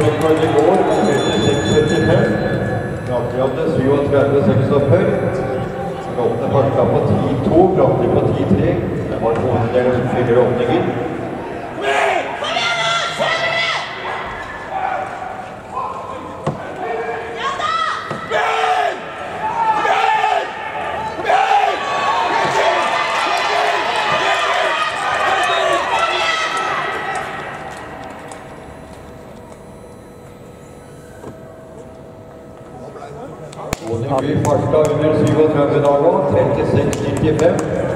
Rekord i går, meter 6,75. Gratulante 37,46. Lotte farta på 10,2, Bratli på 10,3. Det var hoveddeler som fyller åpningen. Oneby farta under 37 dager, 36,95.